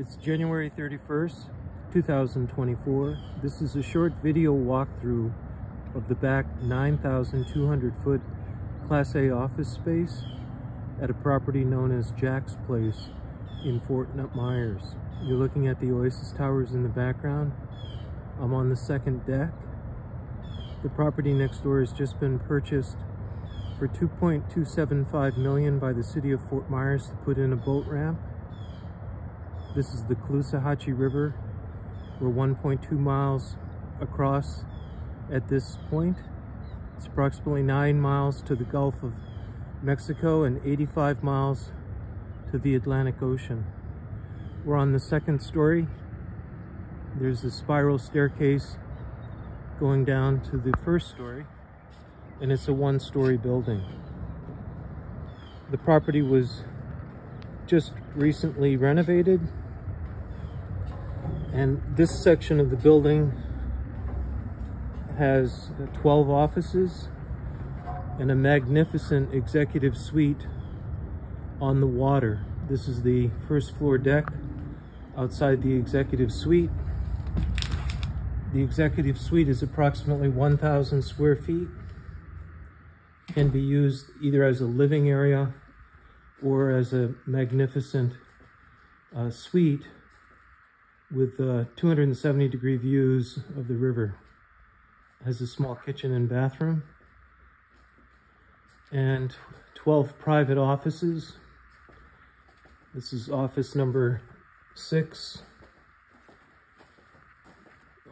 It's January 31st, 2024. This is a short video walkthrough of the back 9,200 foot Class A office space at a property known as Jack's Place in Fort Myers. You're looking at the Oasis Towers in the background. I'm on the second deck. The property next door has just been purchased for 2.275 million by the city of Fort Myers to put in a boat ramp. This is the Caloosahatchee River. We're 1.2 miles across at this point. It's approximately nine miles to the Gulf of Mexico and 85 miles to the Atlantic Ocean. We're on the second story. There's a spiral staircase going down to the first story and it's a one-story building. The property was just recently renovated and this section of the building has 12 offices and a magnificent executive suite on the water. This is the first floor deck outside the executive suite. The executive suite is approximately 1,000 square feet can be used either as a living area or as a magnificent uh, suite with uh, 270 degree views of the river. Has a small kitchen and bathroom and 12 private offices. This is office number six,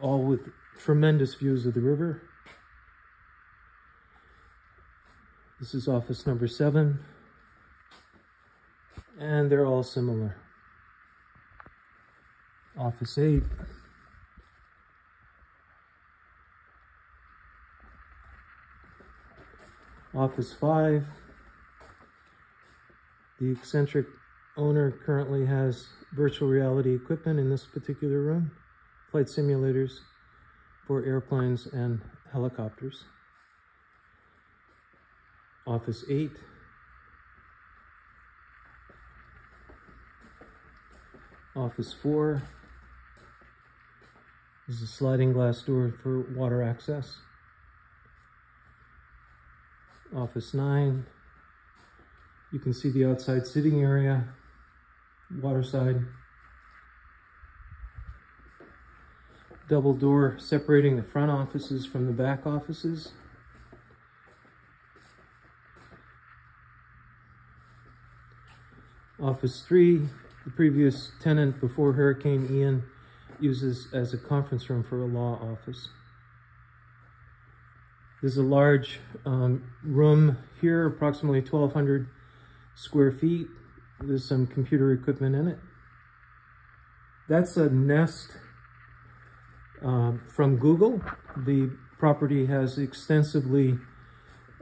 all with tremendous views of the river. This is office number seven. And they're all similar. Office eight. Office five. The eccentric owner currently has virtual reality equipment in this particular room, flight simulators for airplanes and helicopters. Office 8. Office 4 this is a sliding glass door for water access. Office 9. You can see the outside sitting area, water side. Double door separating the front offices from the back offices. Office 3, the previous tenant before Hurricane Ian uses as a conference room for a law office. There's a large um, room here, approximately 1,200 square feet. There's some computer equipment in it. That's a Nest uh, from Google. The property has extensively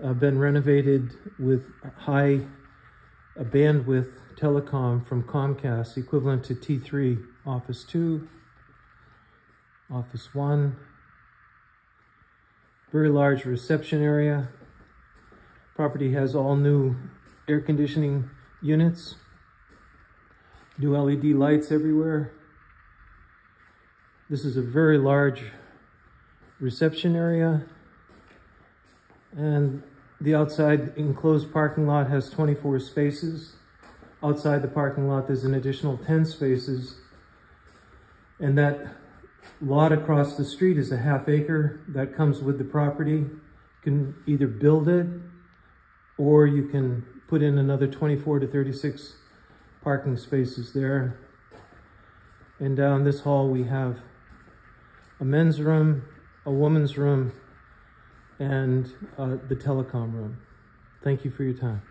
uh, been renovated with high uh, bandwidth telecom from Comcast, equivalent to T3 Office 2, Office 1. Very large reception area. Property has all new air conditioning units, new LED lights everywhere. This is a very large reception area. And the outside enclosed parking lot has 24 spaces. Outside the parking lot, there's an additional 10 spaces. And that lot across the street is a half acre that comes with the property. You can either build it or you can put in another 24 to 36 parking spaces there. And down this hall, we have a men's room, a woman's room, and uh, the telecom room. Thank you for your time.